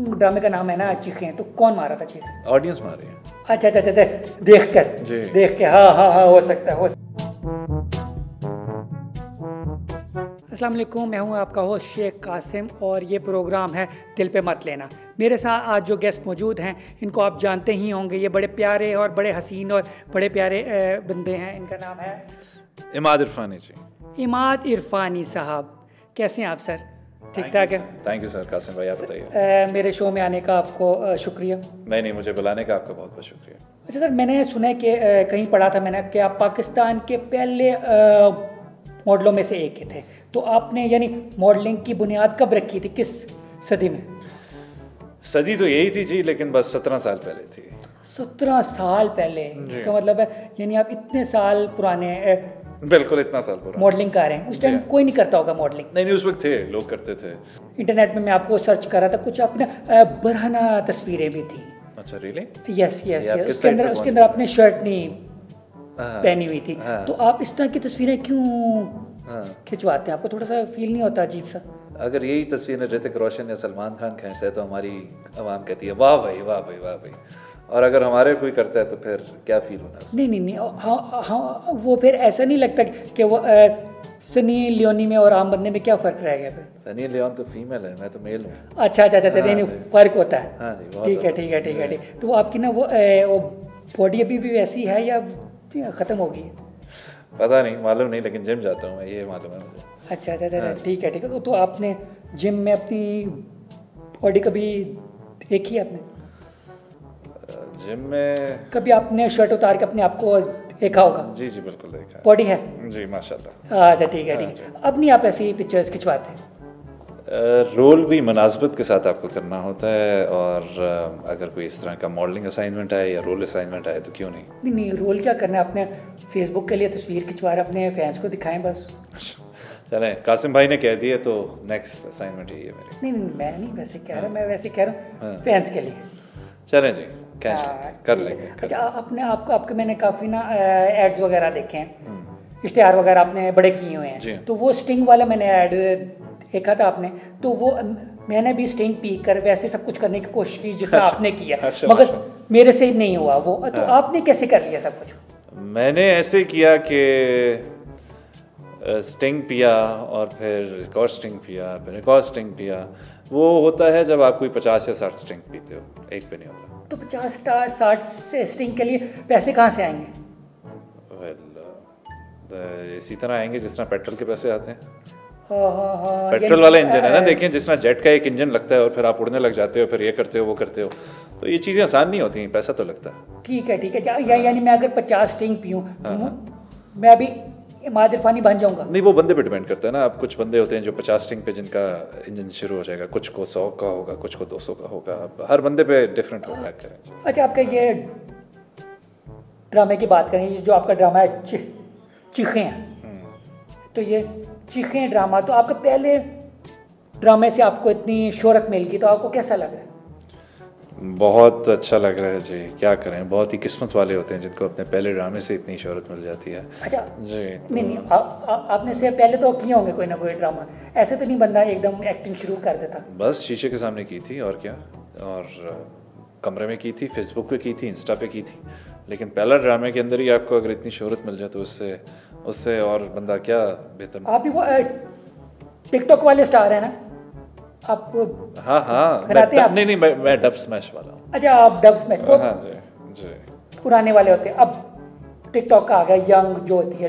ڈرامے کا نام ہے نا چیخیں تو کون مارا تھا چیخ آڈینس مارے اچھا اچھا اچھا دیکھ دیکھ کر دیکھ کے ہاں ہاں ہاں ہو سکتا ہے ہو السلام علیکم میں ہوں آپ کا ہوسٹ شیخ قاسم اور یہ پروگرام ہے دل پہ مت لینا میرے ساتھ آج جو گیسٹ موجود ہیں ان کو آپ جانتے ہی ہوں گے یہ بڑے پیارے اور بڑے حسین اور بڑے پیارے بندے ہیں ان کا نام ہے اماد عرفانی جی اماد عرفانی صاحب کیسے ہیں آپ سر ٹھیک ٹھاک ہے؟ تھینک یو سر قاسم بھائی آپ بتائیے۔ میرے شو میں آنے کا آپ کو شکریہ۔ نہیں نہیں مجھے بلانے کا آپ کا بہت بہت شکریہ۔ اچھا سر میں نے سنا کہ کہیں پڑھا تھا میں نے کہ آپ پاکستان کے پہلے ماڈلوں میں سے ایک تھے۔ تو آپ نے یعنی ماڈلنگ کی بنیاد کب رکھی تھی؟ کس صدی میں؟ صدی تو یہی تھی جی لیکن بس سترہ سال پہلے تھی۔ سترہ سال پہلے اس کا جی۔ مطلب ہے یعنی آپ اتنے سال پرانے بالکل اتنا سال پورا۔ ماڈلنگ کر رہے ہیں۔ اس ٹائم جی۔ کوئی نہیں کرتا ہوگا ماڈلنگ نہیں نہیں اس وقت تھے لوگ کرتے تھے۔ انٹرنیٹ میں میں آپ کو سرچ کر رہا تھا کچھ اپنا برہنا تصویریں بھی تھیں۔ اچھا ریلی یس یس اس کے اندر اس کے اندر آپ نے شرٹ نہیں پہنی ہوئی تھی۔ ہاں۔ تو آپ اس طرح کی تصویریں کیوں ہاں۔ کھچواتے ہیں؟ آپ کو تھوڑا سا فیل نہیں ہوتا عجیب سا؟ اگر یہی تصویریں رتک روشن یا سلمان خان کھینچتا ہے تو ہماری عوام کہتی ہے واہ بھائی واہ بھائی واہ بھائی۔ اور اگر ہمارے کوئی کرتا ہے تو پھر کیا فیل ہونا نہیں نہیں نہیں ہاں،, ہاں،, ہاں وہ پھر ایسا نہیں لگتا کہ وہ سنی لیونی میں اور عام بندے میں کیا فرق رہ گیا پھر؟ سنی لیون تو فیمیل ہے میں تو میل ہوں۔ اچھا اچھا اچھا, اچھا، نہیں ہاں، فرق ہوتا جی، ہے۔ ٹھیک ہے ٹھیک ہے ٹھیک ہے ٹھیک۔ تو آپ کی نا وہ باڈی ابھی بھی ویسی ہے یا ختم ہو گئی پتہ نہیں معلوم نہیں لیکن جم جاتا ہوں میں یہ معلوم ہے مجھے۔ اچھا اچھا اچھا ٹھیک ہے ٹھیک ہے۔ تو آپ نے جم میں اپنی باڈی کبھی دیکھی ہے آپ نے؟ جم میں کبھی آپ نے شرٹ اتار کے اپنے آپ کو دیکھا ہوگا؟ جی جی بالکل دیکھا باڈی ہے؟ جی ماشاء اللہ اچھا ٹھیک ہے ہاں ٹھیک جی۔ ہے۔ اب نہیں آپ ایسی پکچرس کھنچواتے ہیں۔ رول بھی مناسبت کے ساتھ آپ کو کرنا ہوتا ہے اور اگر کوئی اس طرح کا ماڈلنگ اسائنمنٹ آئے یا رول اسائنمنٹ آئے تو کیوں نہیں؟ نہیں نہیں رول کیا کرنا ہے؟ آپ نے فیس بک کے لیے تصویر کھنچوا رہے اپنے فینس کو دکھائیں بس۔ اچھا، چلیں۔ قاسم بھائی نے کہہ دیا تو نیکسٹ اسائنمنٹ یہی ہے میری۔ نہیں میں نہیں ویسے کہہ رہا ہاں۔ میں ویسے کہہ رہا ہوں ہاں۔ فینس کے لیے۔ چلیں جی۔ کر ہاں، لیں گے اچھا اپنے آپ کو آپ کے میں نے کافی نا ایڈز وغیرہ دیکھے ہیں۔ اشتہار وغیرہ آپ نے بڑے کیے ہوئے ہیں۔ جی۔ تو وہ سٹنگ والا میں نے ایڈ دیکھا تھا آپ نے۔ تو وہ میں نے بھی سٹنگ پی کر ویسے سب کچھ کرنے کی کوشش کی جس اچھا، آپ نے کیا۔ اچھا، مگر میرے سے نہیں ہوا وہ۔ تو ہاں۔ آپ نے کیسے کر لیا سب کچھ؟ میں نے ایسے کیا کہ سٹنگ پیا اور پھر ریکارڈ سٹنگ پیا پھر ریکارڈ سٹنگ پیا۔ وہ ہوتا ہے جب آپ کوئی پچاس یا ساٹھ سٹنگ پیتے ہو ایک پہ نہیں ہوتا۔ تو پچاس ساٹھ سے اسٹرنگ کے لیے پیسے کہاں سے آئیں گے؟ اسی طرح آئیں گے جس طرح پیٹرول کے پیسے آتے ہیں۔ پیٹرول والا انجن ہے نا دیکھیں جس طرح جیٹ کا ایک انجن لگتا ہے اور پھر آپ اڑنے لگ جاتے ہو پھر یہ کرتے ہو وہ کرتے ہو تو یہ چیزیں آسان نہیں ہوتی پیسہ تو لگتا ہے۔ ٹھیک ہے ٹھیک ہے۔ یعنی میں اگر پچاس ٹینک پیوں ہاں، ہاں۔ میں ابھی ماہر عرفانی بن جاؤں گا۔ نہیں وہ بندے پہ ڈیپینڈ کرتا ہے نا۔ آپ کچھ بندے ہوتے ہیں جو پچاس ٹنگ پہ جن کا انجن شروع ہو جائے گا کچھ کو سو کا ہوگا کچھ کو دو سو کا ہوگا۔ ہر بندے پہ ڈفرینٹ ہوگا۔ اچھا آپ کا یہ ڈرامے کی بات کریں جو آپ کا ڈرامہ ہے چیخیں تو یہ چیخیں ڈرامہ تو آپ کا پہلے ڈرامے سے آپ کو اتنی شہرت مل گئی تو آپ کو کیسا لگ رہا ہے؟ بہت اچھا لگ رہا ہے جی کیا کریں؟ بہت ہی قسمت والے ہوتے ہیں جن کو اپنے پہلے ڈرامے سے اتنی شہرت مل جاتی ہے۔ اچھا جی نہیں نہیں آپ نے سے پہلے تو کیے ہوں گے کوئی نہ کوئی ڈرامہ۔ ایسے تو نہیں بندہ ایک دم ایکٹنگ شروع کر دیتا۔ بس شیشے کے سامنے کی تھی اور کیا؟ اور کمرے میں کی تھی فیس بک پہ کی تھی انسٹا پہ کی تھی۔ لیکن پہلا ڈرامے کے اندر ہی آپ کو اگر اتنی شہرت مل جائے تو اس سے اس سے اور بندہ کیا بہتر۔ آپ بھی وہ ٹک ٹاک والے اسٹار ہیں نا؟ آپ کو ہاں ہاں میں ڈب سمیش والا ہوں۔ اچھا آپ ڈب سمیش ہاں جی جی۔ پرانے والے ہوتے ہیں۔ اب ٹک ٹاک کا آ گیا ینگ جو ہوتی ہے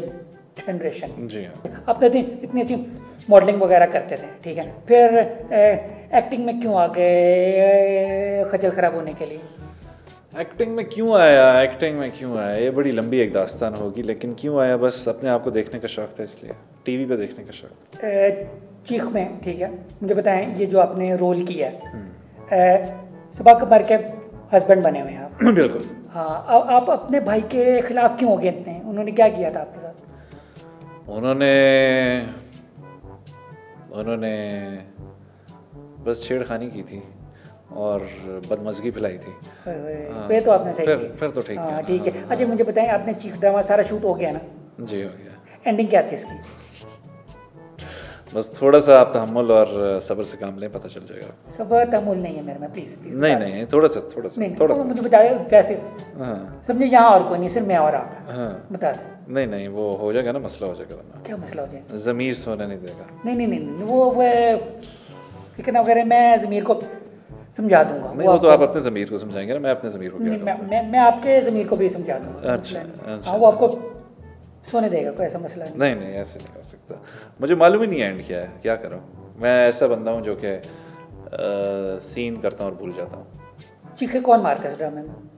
جنریشن۔ جی ہاں۔ آپ دیکھیں اتنی اچھی ماڈلنگ وغیرہ کرتے تھے ٹھیک ہے۔ پھر ایکٹنگ میں کیوں آ گئے؟ خجل خراب ہونے کے لیے۔ ایکٹنگ میں کیوں آیا؟ ایکٹنگ میں کیوں آیا؟ یہ بڑی لمبی ایک داستان ہوگی لیکن کیوں آیا؟ بس اپنے آپ کو دیکھنے کا شوق تھا اس لیے۔ ٹی وی پہ دیکھنے کا شوق تھا۔ چیخ میں ٹھیک ہے؟ مجھے بتائیں یہ جو آپ نے رول کیا ہے سبا کبھر کے ہسبینڈ بنے ہوئے ہیں آپ۔ ہاں، بالکل۔ ہاں آپ اپنے بھائی کے خلاف کیوں ہو گئے اتنے؟ انہوں نے کیا کیا تھا آپ کے ساتھ؟ انہوں نے انہوں نے بس چھیڑ خانی کی تھی اور بدمزگی پھیلائی تھی۔ ہاں۔ پھر تو آپ نے صحیح پھر تو ٹھیک ہے ہاں، ٹھیک ہے۔ اچھا مجھے بتائیں آپ نے چیخ ڈرامہ سارا شوٹ ہو گیا نا؟ جی ہو گیا۔ اینڈنگ کیا تھی اس کی؟ بس تھوڑا سا آپ تحمل اور صبر سے کام لیں پتہ چل جائے گا۔ صبر تحمل نہیں ہے میرے میں پلیز نہیں نہیں تھوڑا سا تھوڑا سا تھوڑا سا۔ مجھے بتایا کیسے؟ ہاں۔ سمجھے یہاں اور کوئی نہیں صرف میں اور آپ ہاں۔ بتا دیں۔ نہیں نہیں وہ ہو جائے گا نا مسئلہ ہو جائے گا۔ کیا مسئلہ ہو جائے گا؟ ضمیر سونا نہیں دے گا۔ نہیں نہیں نہیں وہ لیکن اگر میں ضمیر کو سمجھا دوں گا۔ نہیں وہ تو آپ اپنے ضمیر کو سمجھائیں گے نا میں اپنے ضمیر کو میں آپ کے ضمیر کو بھی سمجھا دوں گا۔ اچھا، اچھا۔ ہاں، وہ آپ کو سونے دے گا کوئی ایسا مسئلہ نہیں۔ نہیں نہیں ایسے نہیں کر سکتا۔ مجھے معلوم ہی نہیں اینڈ کیا ہے کیا کروں؟ میں ایسا بندہ ہوں جو کہ سین کرتا ہوں اور بھول جاتا ہوں۔ چیخے کون مارتا ہے ڈرامے میں؟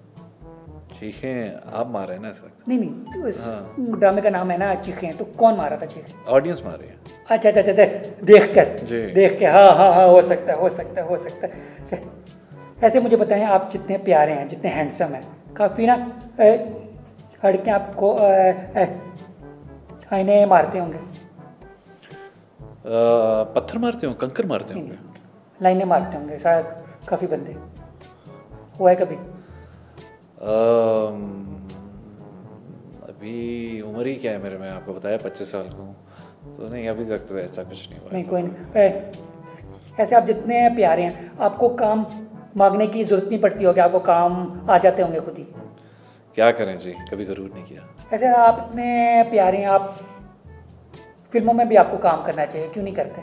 چیخیں آپ مار رہے ہیں نا اس وقت؟ نہیں نہیں ہاں۔ ڈرامے کا نام ہے نا چیخیں۔ تو کون مارا تھا چیخیں؟ آڈینس مار رہی ہے اچھا اچھا اچھا دیکھ کر جی۔ دیکھ کے ہاں ہاں ہاں ہو سکتا ہے ہو سکتا ہے ہو سکتا ہے۔ ایسے مجھے بتائیں آپ جتنے پیارے ہیں جتنے ہینڈسم ہیں کافی نا لڑکے آپ کو آئینے مارتے ہوں گے۔ پتھر مارتے ہوں کنکر مارتے ہوں گے؟ لائنیں مارتے ہوں گے سارے کافی بندے۔ ہوا ہے کبھی؟ ابھی عمر ہی کیا ہے میرے میں آپ کو بتایا پچیس سال کا ہوں تو نہیں ابھی تک تو ایسا کچھ نہیں ہوا۔ نہیں کوئی نہیں۔ ایسے آپ جتنے پیارے ہیں آپ کو کام مانگنے کی ضرورت نہیں پڑتی ہوگی آپ کو کام آ جاتے ہوں گے خود ہی۔ کیا کریں جی؟ کبھی غرور نہیں کیا۔ اچھا آپ نے پیارے ہیں آپ فلموں میں بھی آپ کو کام کرنا چاہیے کیوں نہیں کرتے؟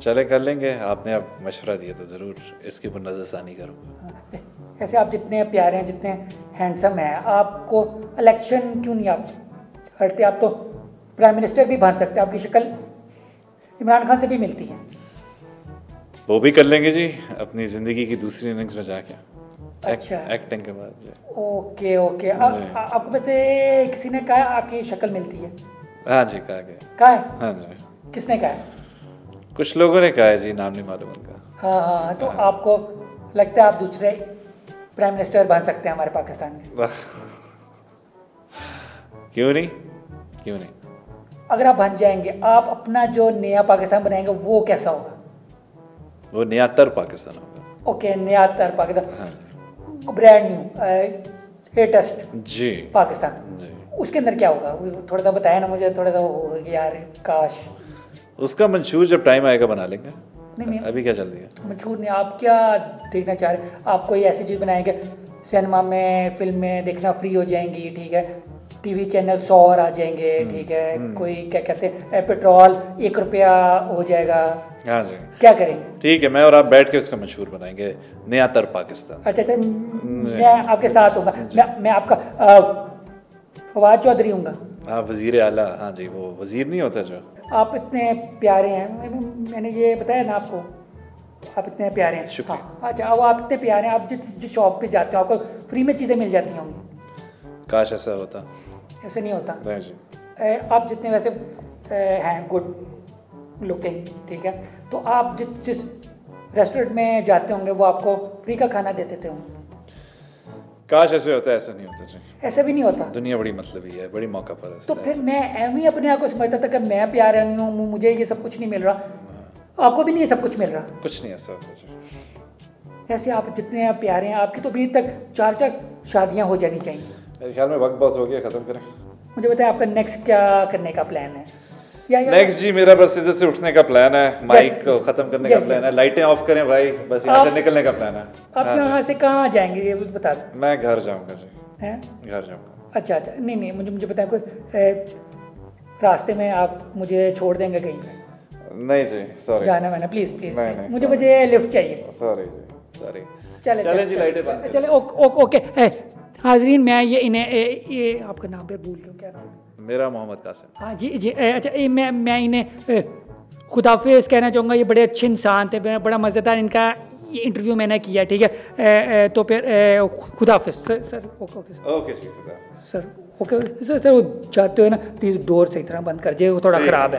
چلے کر لیں گے۔ آپ نے اب مشورہ دیا تو ضرور اس کی پر نظر ثانی کروں گا۔ ایسے آپ جتنے پیارے ہیں جتنے ہینڈسم ہیں آپ کو الیکشن کیوں نہیں آپ ہٹتے؟ آپ تو پرائم منسٹر بھی بن سکتے آپ کی شکل عمران خان سے بھی ملتی ہے۔ وہ بھی کر لیں گے جی اپنی زندگی کی دوسری اننگز میں جا کے۔ ایکٹنگ اچھا۔ کے بعد جی۔ Okay okay. جی۔ آپ کو کسی نے کہا آپ کی شکل ملتی ہے؟ ہاں جی کہا گیا۔ کہا ہے؟ ہاں جی۔ کس نے کہا کچھ لوگوں نے کہا ہے جی نام نہیں معلوم ان کا۔ ہاں ہاں, ہاں، تو ہاں۔ آپ کو لگتا ہے آپ دوسرے پرائم منسٹر بن سکتے ہیں ہمارے پاکستان میں؟ کیوں نہیں؟ کیوں نہیں؟ اگر آپ بن جائیں گے آپ اپنا جو نیا پاکستان بنائیں گے وہ کیسا ہوگا؟ وہ نیا تر پاکستان ہوگا۔ اوکے نیا تر پاکستان۔ ہاں جی۔ برانڈ نیو لیٹسٹ جی۔ پاکستان۔ جی۔ اس کے اندر کیا ہوگا؟ تھوڑا سا بتایا نا مجھے تھوڑا سا وہ یار کاش۔ اس کا منشور جب ٹائم آئے گا بنا لیں گے۔ نہیں ابھی کیا چل رہی ہے؟ منشور نہیں آپ کیا دیکھنا چاہ رہے آپ کوئی ایسی چیز بنائیں گے؟ سینما میں فلم میں دیکھنا فری ہو جائیں گی ٹھیک ہے۔ ٹی وی چینل سو اور آ جائیں گے ٹھیک ہے کوئی کیا کہتے ہیں پیٹرول ایک روپیہ ہو جائے گا۔ ہاں جی۔ کیا کریں؟ ٹھیک ہے میں اور آپ بیٹھ کے اس کا مشہور بنائیں گے نیا تر پاکستان۔ اچھا اچھا جی۔ میں آپ کے ساتھ ہوں گا۔ جی۔ میں آپ کا فواد چودھری ہوں گا۔ ہاں وزیر اعلیٰ۔ ہاں جی وہ وزیر نہیں ہوتا جو۔ آپ اتنے پیارے ہیں۔ میں نے یہ بتایا نا آپ کو۔ آپ اتنے پیارے ہیں۔ شکریہ۔ ہاں، اچھا وہ آپ اتنے پیارے ہیں آپ جس جس شاپ پہ جاتے ہیں آپ کو فری میں چیزیں مل جاتی ہوں گی۔ کاش ایسا ہوتا۔ ایسے نہیں ہوتا۔ جی۔ آپ جتنے ویسے ہیں گڈ لکنگ ٹھیک ہے؟ تو آپ جس جس ریسٹورینٹ میں جاتے ہوں گے وہ آپ کو فری کا کھانا دے دیتے ہوں۔ کاش ایسے ہوتا ایسا نہیں ہوتا جی۔ ایسا بھی نہیں ہوتا۔ دنیا بڑی مطلب ہی ہے بڑی موقع پر تو پھر میں ایم ہی اپنے آپ کو سمجھتا تھا کہ میں پیار رہی ہوں مجھے یہ سب کچھ نہیں مل رہا۔ ہاں۔ آپ کو بھی نہیں یہ سب کچھ مل رہا۔ کچھ نہیں ایسا ہوتا جی۔ ایسے آپ جتنے پیارے ہیں آپ کی تو ابھی تک چار چار شادیاں ہو جانی چاہیے۔ میرے خیال میں وقت بہت ہو گیا ختم کریں۔ مجھے بتائیں آپ کا نیکسٹ کیا کرنے کا پلان ہے؟ نیکسٹ جی میرا بس ادھر سے اٹھنے کا پلان ہے۔ مائک کو ختم کرنے کا پلان ہے۔ لائٹیں آف کریں بھائی بس یہاں سے نکلنے کا پلان ہے۔ آپ ہاں، یہاں ہاں۔ سے کہاں جائیں گے؟ یہ بتا دیں۔ میں گھر جاؤں گا جی۔ گھر جاؤں گا۔ اچھا اچھا۔ نہیں نہیں مجھے مجھے بتائیں کوئی راستے میں آپ مجھے چھوڑ دیں گے کہیں نہیں جی سوری جانا میں نے۔ پلیز پلیز مجھے مجھے لفٹ چاہیے۔ سوری جی سوری چلے چلے جی لائٹیں چلے اوکے۔ حاضرین میں یہ انہیں آپ کا نام پہ بھول گیا کیا نام؟ میرا محمد قاسم۔ ہاں جی جی اچھا میں میں انہیں خدا حافظ کہنا چاہوں گا یہ بڑے اچھے انسان تھے بڑا مزیدار ان کا یہ انٹرویو میں نے کیا ٹھیک ہے؟ تو پھر خدا حافظ سر sir okay sir. Okay sir سر وہ چاہتے ہوئے نا پلیز ڈور صحیح طرح بند کر دیجیے وہ تھوڑا خراب ہے۔